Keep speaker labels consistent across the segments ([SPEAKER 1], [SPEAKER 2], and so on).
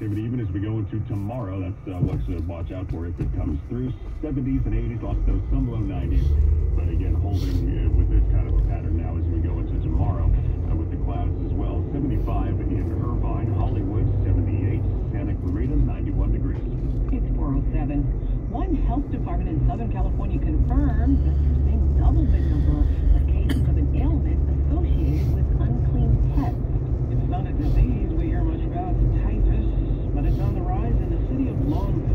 [SPEAKER 1] activity even as we go into tomorrow. That's uh, what's to watch out for if it comes through. 70s and 80s, also some low 90s. But again, holding uh, with this kind of a pattern now as we go into tomorrow uh, with the clouds as well. 75 in Irvine, Hollywood, 78, Santa Clarita, 91 degrees.
[SPEAKER 2] It's 407. One health department in Southern California confirmed that they're seeing double the number of cases of an ailment associated with unclean pets. It's not a disease we hear much about, typhus, but it's on the rise in the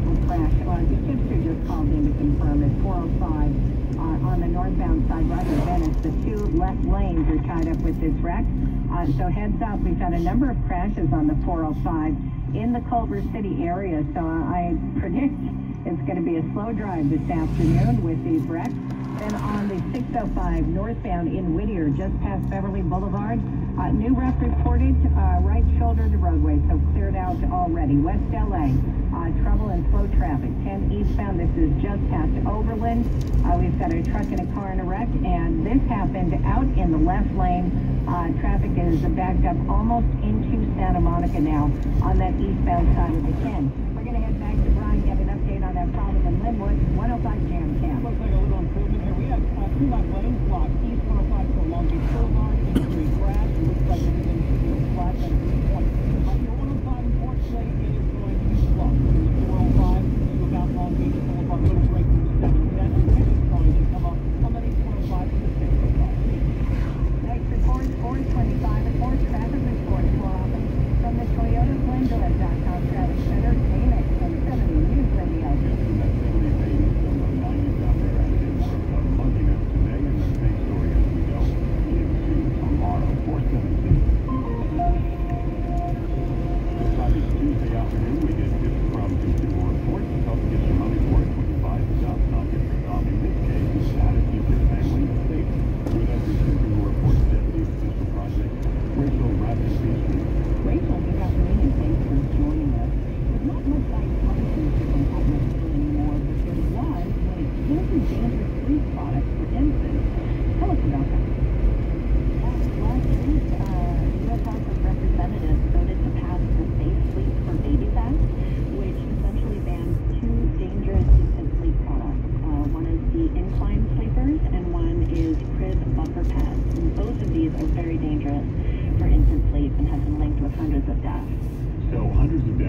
[SPEAKER 3] motorcycle crash. Uh, the tipster just called in to confirm it. 405 uh, on the northbound side, right of Venice. The two left lanes are tied up with this wreck. Uh, so heads up, we've had a number of crashes on the 405 in the Culver City area. So I predict it's going to be a slow drive this afternoon with these wrecks. Then on the 605 northbound in Whittier, just past Beverly Boulevard, uh, new rough reported uh, right shoulder of the roadway, so cleared out already. West LA, uh, trouble and slow traffic. 10 eastbound, this is just past Overland. Uh, we've got a truck and a car in a wreck, and this happened out in the left lane. Uh, traffic is backed up almost into Santa Monica now on that eastbound side of the 10. We're going to head back to Brian, get an update on that problem in Lynwood, 105 Jam Cam.
[SPEAKER 4] East 105 for Long Beach Boulevard, into a crash, looks like it's in flat at
[SPEAKER 1] 2.6.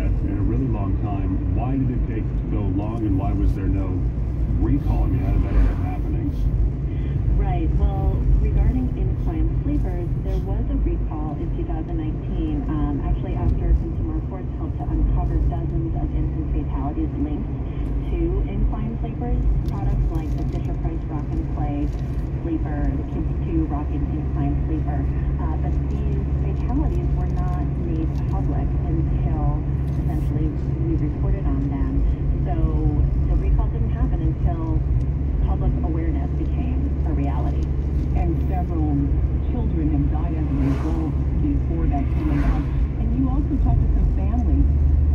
[SPEAKER 1] in a really long time. Why did it take so long, and why was there no recall? I mean, how did that end up happening?
[SPEAKER 5] Right. Well, regarding incline sleepers, there was a recall in 2019, um, actually after Consumer Reports helped to uncover dozens of infant fatalities linked to incline sleepers. Products like the Fisher Price Rock and Play sleeper, the Kids 2 Rocking Incline sleeper. Uh, but these fatalities were not made public until essentially we reported on them. So the recall didn't happen until public awareness became a reality.
[SPEAKER 3] And several children have died as a result before that came about. And you also talked to some families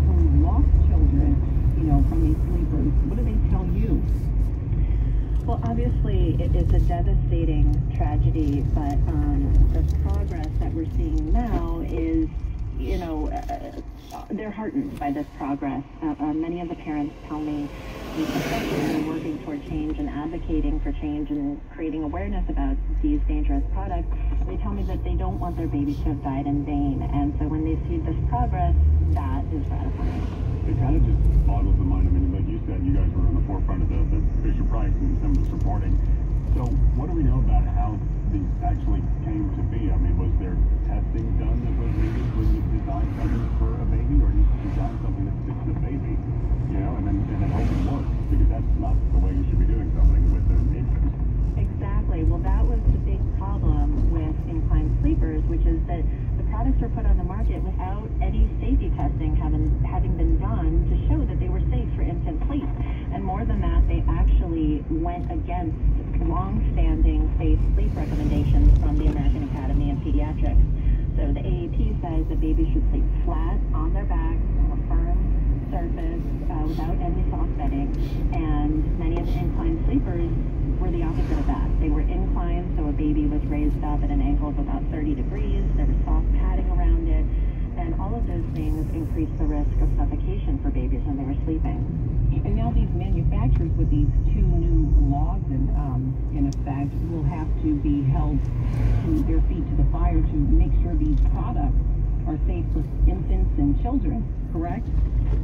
[SPEAKER 3] who lost children, you know, from these sleepers. What do they tell you?
[SPEAKER 5] Well, obviously, it is a devastating tragedy, but um, the progress that we're seeing now is, you know, uh, they're heartened by this progress. Uh, uh, many of the parents tell me, especially in working toward change and advocating for change and creating awareness about these dangerous products, they tell me that they don't want their babies to have died in vain. And so when they see this progress, that is gratifying.
[SPEAKER 1] It kind of just boggles the mind. I mean, like you said, you guys were on the forefront of the, the Fisher Price and some of this reporting. So, what do we know about how these actually came to be? I mean, was there testing done that was needed when you designed something for a baby, or did you design something that fits the baby? You know, and then and then hope it works because that's not the way you should be doing something with an infant.
[SPEAKER 5] Exactly. Well, that was the big problem with incline sleepers, which is that the products were put on the market without any safety testing having having been done to show that they were safe for infant sleep. And more than that, they actually went against long-standing safe sleep recommendations from the American Academy of Pediatrics. So the AAP says that babies should sleep flat on their backs on a firm surface uh, without any soft bedding. And many of the inclined sleepers were the opposite of that. They were inclined, so a baby was raised up at an angle of about 30 degrees. There was soft padding around it. And all of those things increased the risk of suffocation for babies when they were sleeping.
[SPEAKER 3] And now these manufacturers with these two new laws in, um, in effect will have to be held to their feet to the fire to make sure these products are safe for infants and children, correct?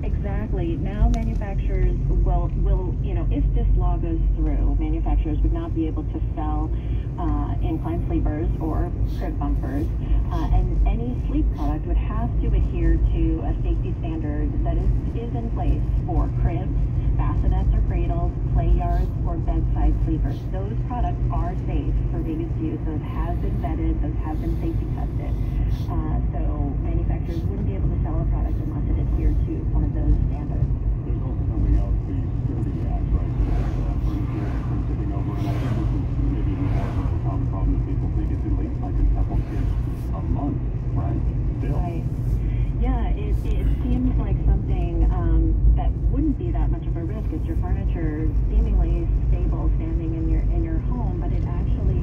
[SPEAKER 5] Exactly. Now manufacturers will, will, you know, if this law goes through, manufacturers would not be able to sell uh, incline sleepers or crib bumpers. Uh, and any sleep product would have to adhere to a safety standard that is, is in place for cribs, bassinets or cradles, play yards, or bedside sleepers. Those products are safe for babies to use. Those have been vetted. Those have been safety tested. Uh, so manufacturers wouldn't be able to sell a product unless it adhered to one of those standards.
[SPEAKER 1] There's also something else, the Sturdy Act, right? That's, uh, furniture that's tipping over, and I think this is maybe more of a common problem than people think. It's at least like a couple kids a month, right? Still.
[SPEAKER 5] Right. Yeah, it, it seems like something um, that wouldn't be that much of risk. Your furniture seemingly stable standing in your in your home, but it actually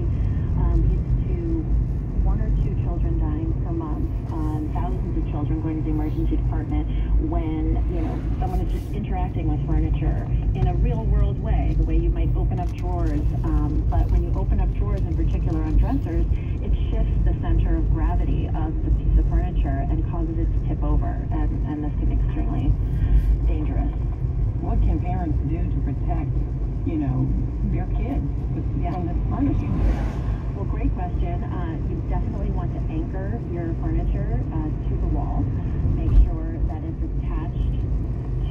[SPEAKER 5] um, leads to one or two children dying per month, um, thousands of children going to the emergency department when you know someone is just interacting with furniture in a real world way, the way you might open up drawers. Um, but when you open up drawers, in particular on dressers, it shifts the center of gravity of the piece of furniture and causes it to tip over, and, and this can be extremely dangerous.
[SPEAKER 3] What can parents do to protect, you know, their kids Furniture?
[SPEAKER 5] Well, great question. Uh, you definitely want to anchor your furniture uh, to the wall. Make sure that it's attached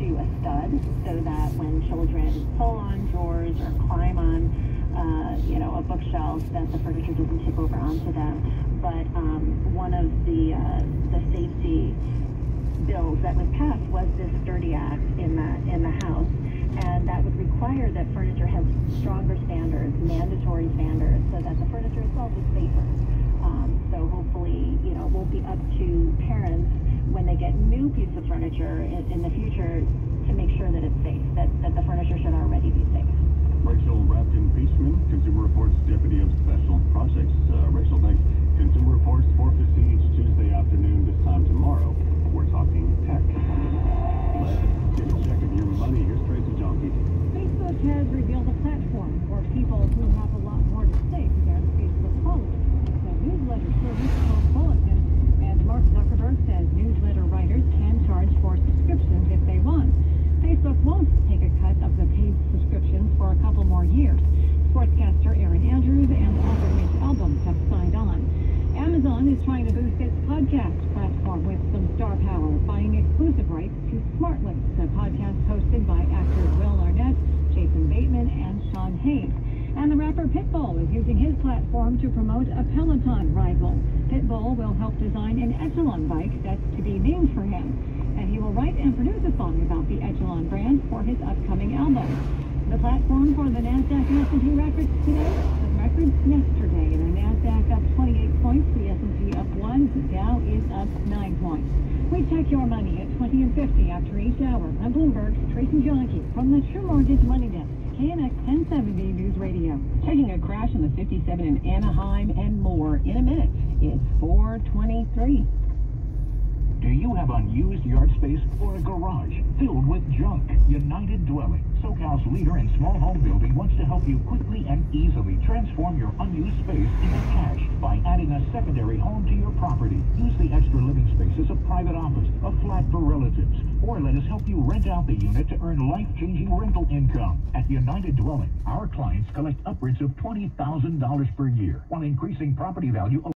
[SPEAKER 5] to a stud so that when children pull on drawers or climb on, uh, you know, a bookshelf, that the furniture doesn't tip over onto them. But um, one of the uh, the safety bills that was passed was this Sturdy Act in the in the House, and that would require that furniture has stronger standards, mandatory standards, so that the furniture itself is safer. Um, so hopefully, you know, it won't be up to parents when they get new pieces of furniture in, in the future to make sure that it's safe, that, that the furniture should already be safe.
[SPEAKER 1] Rachel Rabkin Peachman, Consumer Reports Deputy of Special Projects. Uh, Rachel, thanks. Consumer Reports, 4.15 each Tuesday afternoon, this time tomorrow. We're talking tech. Let's get a check of your money. Here's Tracy Johnke.
[SPEAKER 4] Facebook has revealed a platform for people who have a lot more to say their Facebook followers. The newsletter service called Bulletin, and Mark Zuckerberg says newsletter writers can charge for subscriptions if they want. Facebook won't take a cut of the paid subscriptions for a couple more years. Sportscaster Erin Andrews and author Mitch Albom have signed on. Amazon is trying to boost its podcast platform with some star power, buying exclusive rights to Smartless, a podcast hosted by actors Will Arnett, Jason Bateman, and Sean Hayes. And the rapper Pitbull is using his platform to promote a Peloton rival. Pitbull will help design an Echelon bike that's to be named for him. And he will write and produce a song about the Echelon brand for his upcoming album. The platform for the NASDAQ and S&P records today, the records yesterday, and the NASDAQ up 28 points, the S&P up 1, the Dow is up 9 points. We check your money at 20 and 50 after each hour. I'm Bloomberg's Tracy Johnke from the True Mortgage Money Desk, KNX 1070 News Radio.
[SPEAKER 3] Checking a crash on the 57 in Anaheim and more in a minute. It's 423.
[SPEAKER 6] Do you have unused yard space or a garage filled with junk? United Dwelling, SoCal's leader in small home building, wants to help you quickly and easily transform your unused space into cash by adding a secondary home to your property. Use the extra living space as a private office, a flat for relatives, or let us help you rent out the unit to earn life-changing rental income. At United Dwelling, our clients collect upwards of $20,000 per year while increasing property value